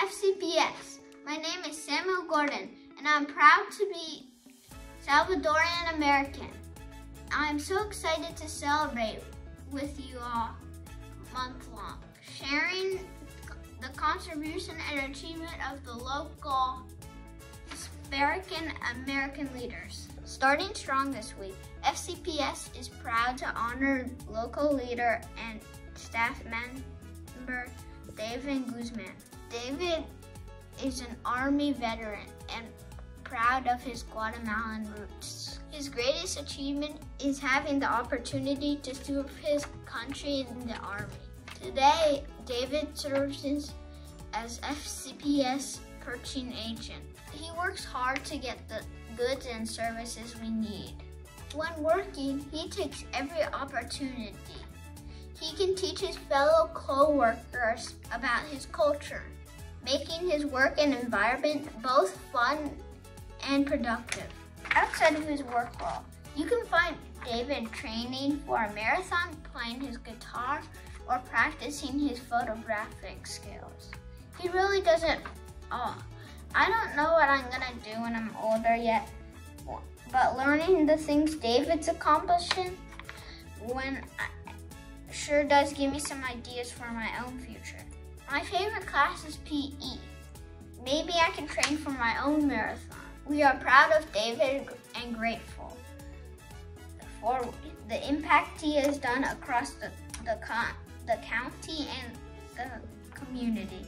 FCPS. My name is Samuel Gordon, and I'm proud to be Salvadorian American. I'm so excited to celebrate with you all month long, sharing the contribution and achievement of the local American American leaders. Starting strong this week, FCPS is proud to honor local leader and staff member David Guzman. David is an Army veteran and proud of his Guatemalan roots. His greatest achievement is having the opportunity to serve his country in the Army. Today, David serves as FCPS purchasing agent. He works hard to get the goods and services we need. When working, he takes every opportunity. He can teach his fellow co-workers about his culture, making his work and environment both fun and productive. Outside of his work role, you can find David training for a marathon, playing his guitar, or practicing his photographic skills. He really doesn't, oh, I don't know what I'm gonna do when I'm older yet, but learning the things David's accomplishing when I, sure does give me some ideas for my own future. My favorite class is PE. Maybe I can train for my own marathon. We are proud of David and grateful for the impact he has done across the, the, the county and the community.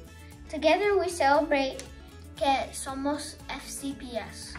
Together we celebrate que somos FCPS.